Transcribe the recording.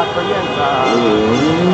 la experiencia. Mm.